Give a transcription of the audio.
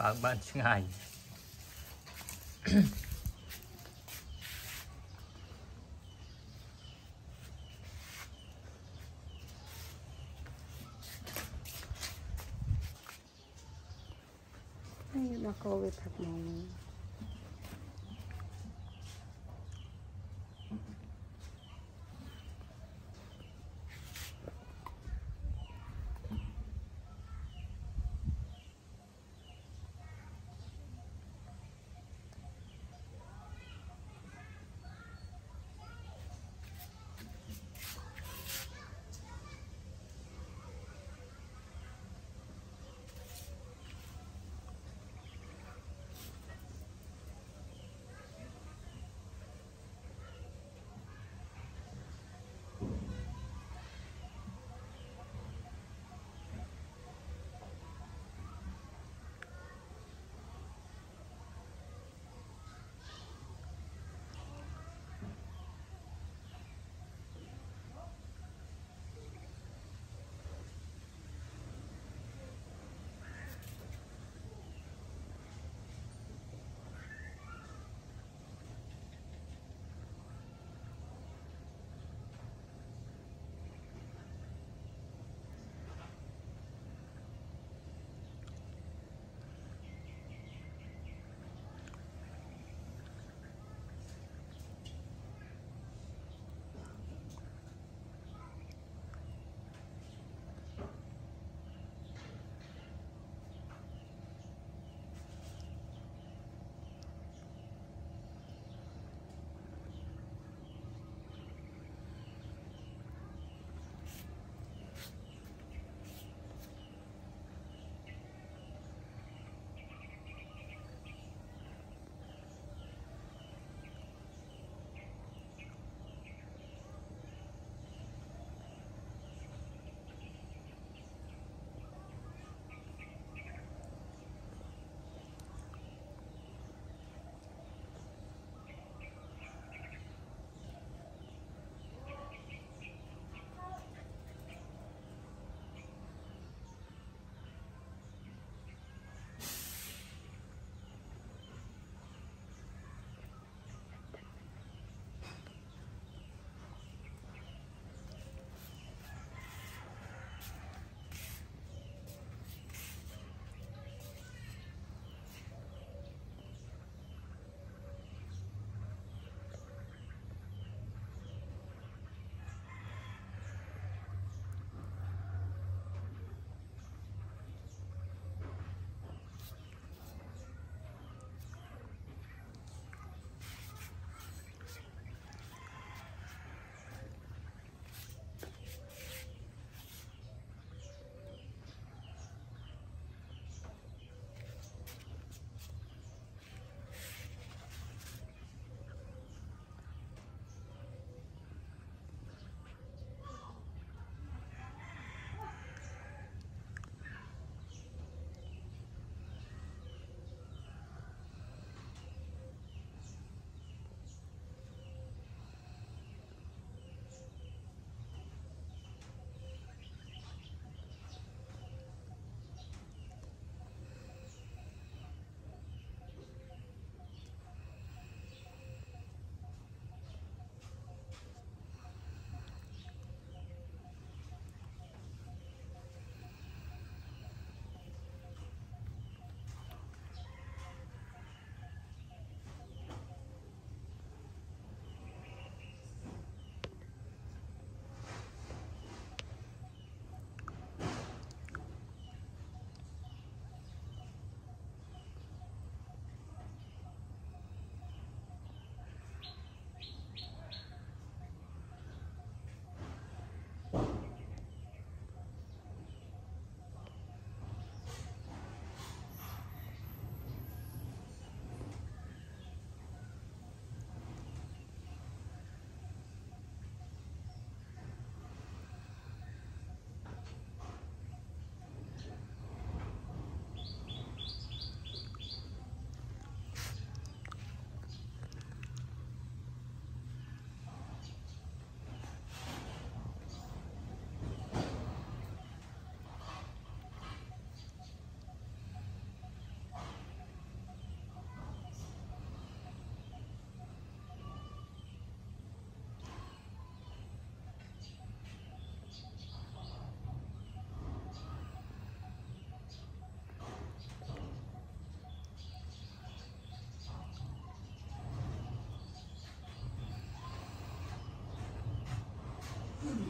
បើកបានឆ្ងាយហើយមកកោវាផឹកមក Mm-hmm.